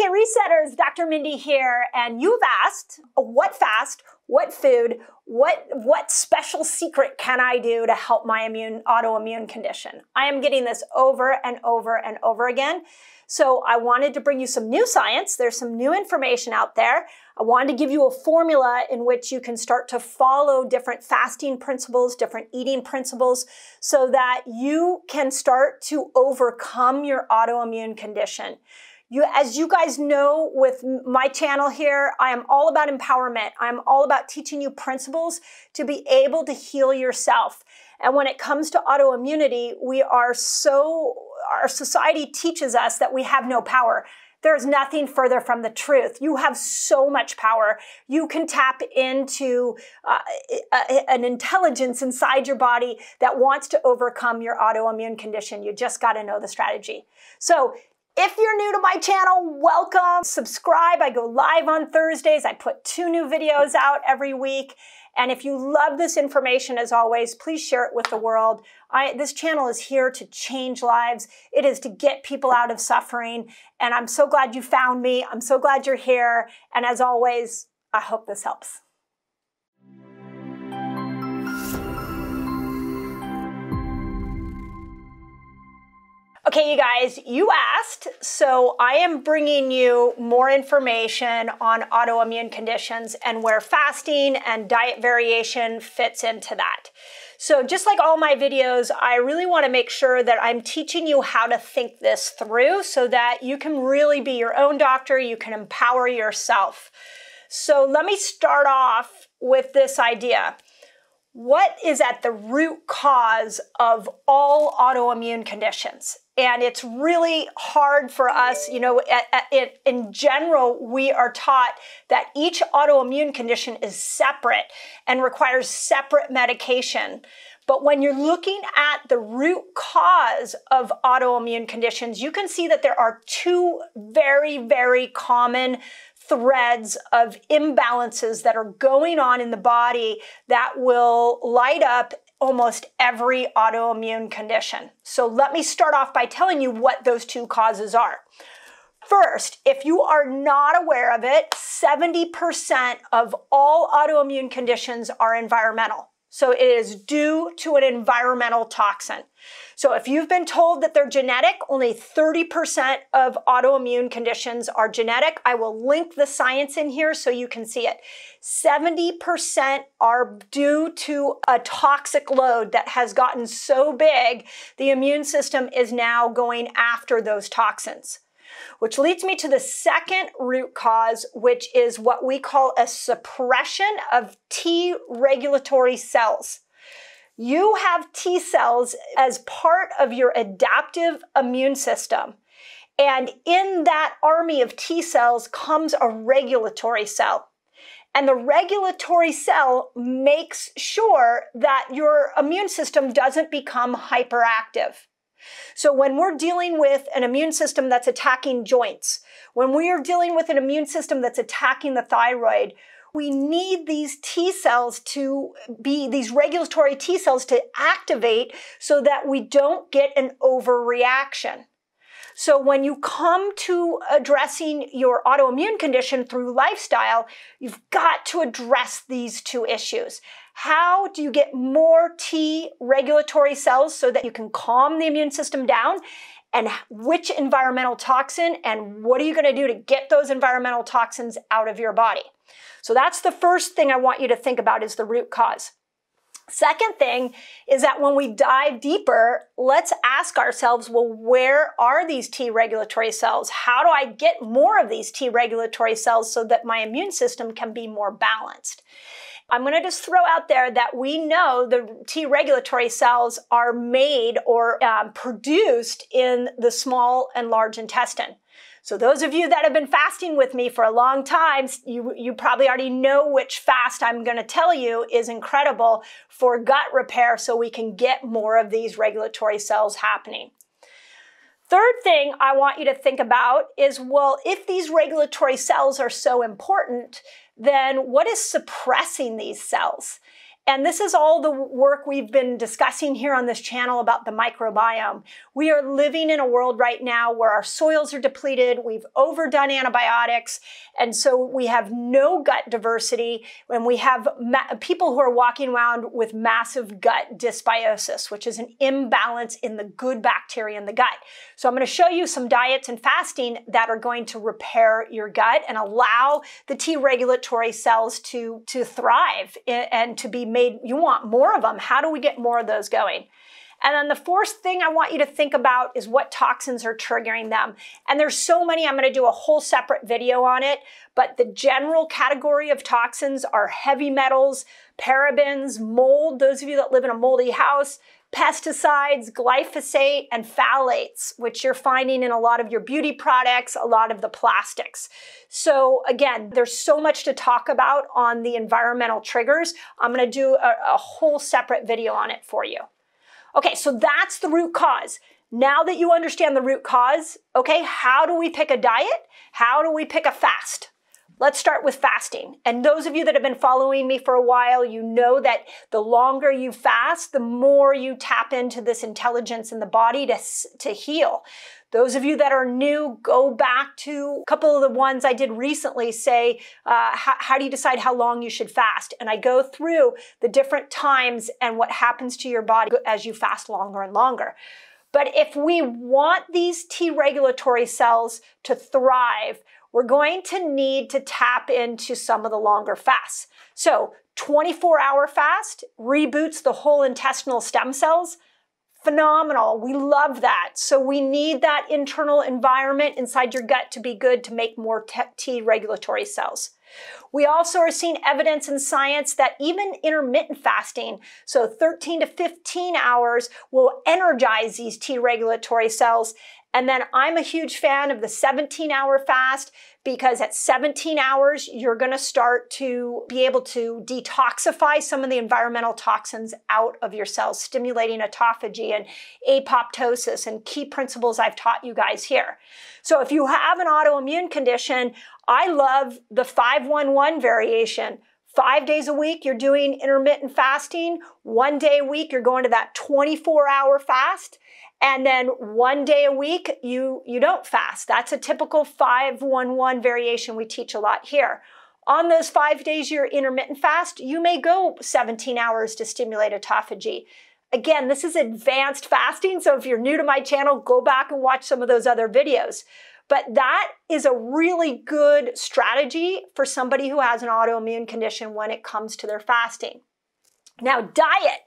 Okay, resetters, Dr. Mindy here, and you've asked what fast, what food, what what special secret can I do to help my immune autoimmune condition? I am getting this over and over and over again. So I wanted to bring you some new science. There's some new information out there. I wanted to give you a formula in which you can start to follow different fasting principles, different eating principles, so that you can start to overcome your autoimmune condition. You, as you guys know with my channel here, I am all about empowerment. I'm all about teaching you principles to be able to heal yourself. And when it comes to autoimmunity, we are so, our society teaches us that we have no power. There's nothing further from the truth. You have so much power. You can tap into uh, an intelligence inside your body that wants to overcome your autoimmune condition. You just got to know the strategy. So if you're new to my channel, welcome. Subscribe. I go live on Thursdays. I put two new videos out every week. And if you love this information, as always, please share it with the world. I, this channel is here to change lives. It is to get people out of suffering. And I'm so glad you found me. I'm so glad you're here. And as always, I hope this helps. Okay, you guys, you asked, so I am bringing you more information on autoimmune conditions and where fasting and diet variation fits into that. So just like all my videos, I really want to make sure that I'm teaching you how to think this through so that you can really be your own doctor, you can empower yourself. So let me start off with this idea what is at the root cause of all autoimmune conditions? And it's really hard for us, you know, at, at, in general, we are taught that each autoimmune condition is separate and requires separate medication. But when you're looking at the root cause of autoimmune conditions, you can see that there are two very, very common threads of imbalances that are going on in the body that will light up almost every autoimmune condition. So let me start off by telling you what those two causes are. First, if you are not aware of it, 70% of all autoimmune conditions are environmental. So it is due to an environmental toxin. So if you've been told that they're genetic, only 30% of autoimmune conditions are genetic. I will link the science in here so you can see it. 70% are due to a toxic load that has gotten so big, the immune system is now going after those toxins. Which leads me to the second root cause, which is what we call a suppression of T regulatory cells. You have T cells as part of your adaptive immune system. And in that army of T cells comes a regulatory cell. And the regulatory cell makes sure that your immune system doesn't become hyperactive. So when we're dealing with an immune system that's attacking joints, when we are dealing with an immune system that's attacking the thyroid, we need these T cells to be, these regulatory T cells to activate so that we don't get an overreaction. So when you come to addressing your autoimmune condition through lifestyle, you've got to address these two issues. How do you get more T regulatory cells so that you can calm the immune system down? And which environmental toxin and what are you going to do to get those environmental toxins out of your body? So that's the first thing I want you to think about is the root cause. Second thing is that when we dive deeper, let's ask ourselves, well, where are these T regulatory cells? How do I get more of these T regulatory cells so that my immune system can be more balanced? I'm going to just throw out there that we know the T regulatory cells are made or um, produced in the small and large intestine. So those of you that have been fasting with me for a long time, you, you probably already know which fast I'm going to tell you is incredible for gut repair so we can get more of these regulatory cells happening. Third thing I want you to think about is, well, if these regulatory cells are so important, then what is suppressing these cells? And this is all the work we've been discussing here on this channel about the microbiome. We are living in a world right now where our soils are depleted, we've overdone antibiotics, and so we have no gut diversity, and we have people who are walking around with massive gut dysbiosis, which is an imbalance in the good bacteria in the gut. So I'm going to show you some diets and fasting that are going to repair your gut and allow the T regulatory cells to, to thrive and to be made, you want more of them. How do we get more of those going? And then the fourth thing I want you to think about is what toxins are triggering them. And there's so many, I'm going to do a whole separate video on it, but the general category of toxins are heavy metals, parabens, mold, those of you that live in a moldy house, pesticides, glyphosate, and phthalates, which you're finding in a lot of your beauty products, a lot of the plastics. So again, there's so much to talk about on the environmental triggers. I'm gonna do a, a whole separate video on it for you. Okay, so that's the root cause. Now that you understand the root cause, okay, how do we pick a diet? How do we pick a fast? Let's start with fasting. And those of you that have been following me for a while, you know that the longer you fast, the more you tap into this intelligence in the body to, to heal. Those of you that are new, go back to a couple of the ones I did recently say, uh, how, how do you decide how long you should fast? And I go through the different times and what happens to your body as you fast longer and longer. But if we want these T regulatory cells to thrive, we're going to need to tap into some of the longer fasts. So 24 hour fast reboots the whole intestinal stem cells. Phenomenal. We love that. So we need that internal environment inside your gut to be good to make more T regulatory cells. We also are seeing evidence in science that even intermittent fasting, so 13 to 15 hours, will energize these T regulatory cells and then I'm a huge fan of the 17 hour fast because at 17 hours, you're going to start to be able to detoxify some of the environmental toxins out of your cells, stimulating autophagy and apoptosis and key principles I've taught you guys here. So if you have an autoimmune condition, I love the 511 variation. Five days a week, you're doing intermittent fasting. One day a week, you're going to that 24 hour fast. And then one day a week you you don't fast. That's a typical 511 variation we teach a lot here. On those five days you're intermittent fast you may go 17 hours to stimulate autophagy. Again this is advanced fasting so if you're new to my channel go back and watch some of those other videos but that is a really good strategy for somebody who has an autoimmune condition when it comes to their fasting. Now diet.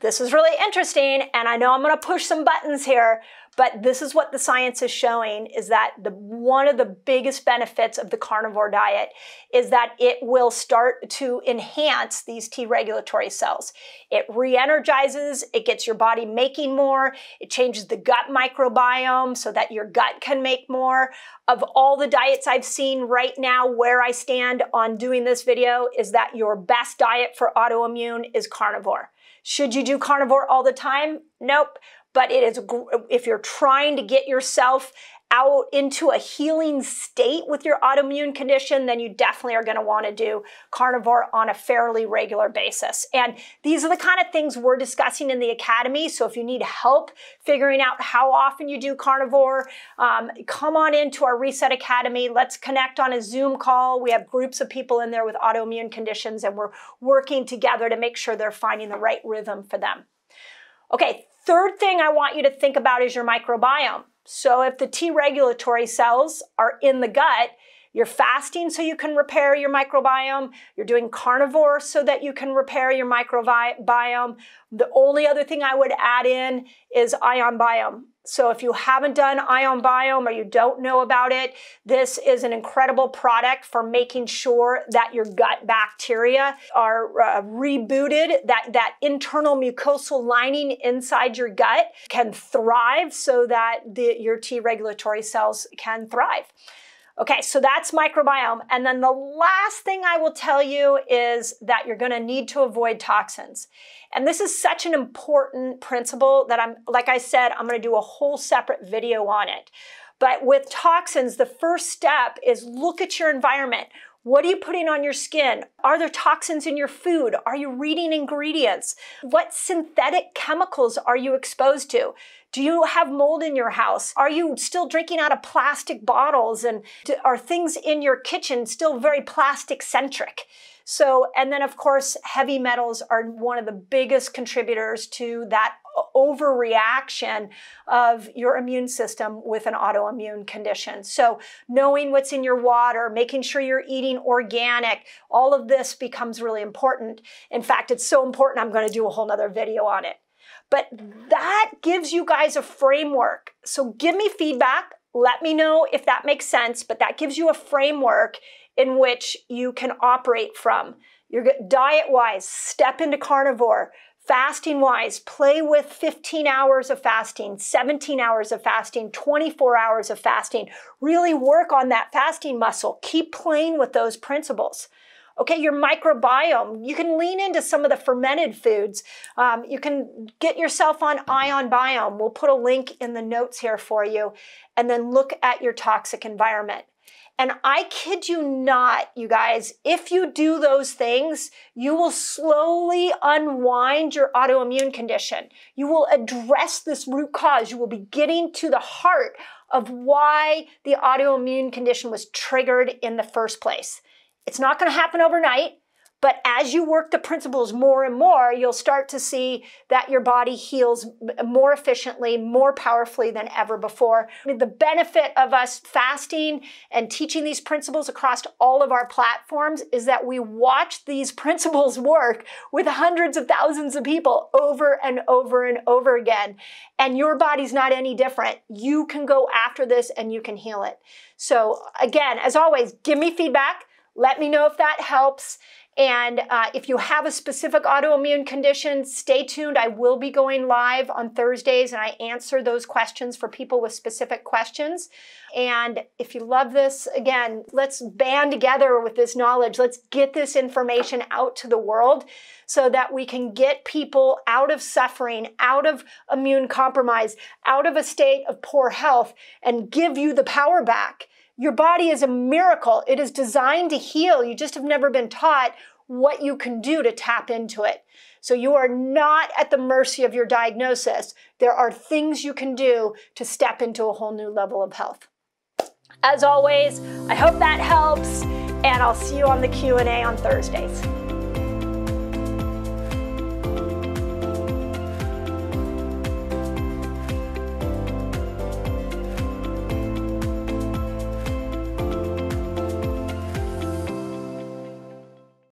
This is really interesting, and I know I'm going to push some buttons here, but this is what the science is showing is that the one of the biggest benefits of the carnivore diet is that it will start to enhance these T regulatory cells. It re-energizes, it gets your body making more, it changes the gut microbiome so that your gut can make more. Of all the diets I've seen right now, where I stand on doing this video is that your best diet for autoimmune is carnivore. Should you do carnivore all the time? Nope. But it is, if you're trying to get yourself out into a healing state with your autoimmune condition, then you definitely are going to want to do carnivore on a fairly regular basis. And these are the kind of things we're discussing in the academy. So if you need help figuring out how often you do carnivore, um, come on into our Reset Academy. Let's connect on a Zoom call. We have groups of people in there with autoimmune conditions, and we're working together to make sure they're finding the right rhythm for them. Okay, third thing I want you to think about is your microbiome. So if the T regulatory cells are in the gut, you're fasting so you can repair your microbiome. You're doing carnivore so that you can repair your microbiome. The only other thing I would add in is ion biome. So if you haven't done Ion Biome or you don't know about it, this is an incredible product for making sure that your gut bacteria are uh, rebooted, that that internal mucosal lining inside your gut can thrive so that the, your T regulatory cells can thrive. Okay, so that's microbiome. And then the last thing I will tell you is that you're going to need to avoid toxins. And this is such an important principle that I'm, like I said, I'm going to do a whole separate video on it. But with toxins, the first step is look at your environment. What are you putting on your skin? Are there toxins in your food? Are you reading ingredients? What synthetic chemicals are you exposed to? Do you have mold in your house? Are you still drinking out of plastic bottles? And are things in your kitchen still very plastic centric? So, and then of course, heavy metals are one of the biggest contributors to that overreaction of your immune system with an autoimmune condition. So, knowing what's in your water, making sure you're eating organic, all of this becomes really important. In fact, it's so important, I'm going to do a whole nother video on it. But that gives you guys a framework. So, give me feedback. Let me know if that makes sense, but that gives you a framework in which you can operate from. Your diet wise, step into carnivore. Fasting wise, play with 15 hours of fasting, 17 hours of fasting, 24 hours of fasting. Really work on that fasting muscle. Keep playing with those principles. Okay, your microbiome. You can lean into some of the fermented foods. Um, you can get yourself on Ion Biome. We'll put a link in the notes here for you. And then look at your toxic environment. And I kid you not, you guys, if you do those things, you will slowly unwind your autoimmune condition. You will address this root cause. You will be getting to the heart of why the autoimmune condition was triggered in the first place. It's not going to happen overnight. But as you work the principles more and more, you'll start to see that your body heals more efficiently, more powerfully than ever before. The benefit of us fasting and teaching these principles across all of our platforms is that we watch these principles work with hundreds of thousands of people over and over and over again. And your body's not any different. You can go after this and you can heal it. So, again, as always, give me feedback. Let me know if that helps. And uh, if you have a specific autoimmune condition, stay tuned. I will be going live on Thursdays and I answer those questions for people with specific questions. And if you love this, again, let's band together with this knowledge. Let's get this information out to the world so that we can get people out of suffering, out of immune compromise, out of a state of poor health, and give you the power back. Your body is a miracle. It is designed to heal. You just have never been taught what you can do to tap into it. So you are not at the mercy of your diagnosis. There are things you can do to step into a whole new level of health. As always, I hope that helps and I'll see you on the Q&A on Thursdays.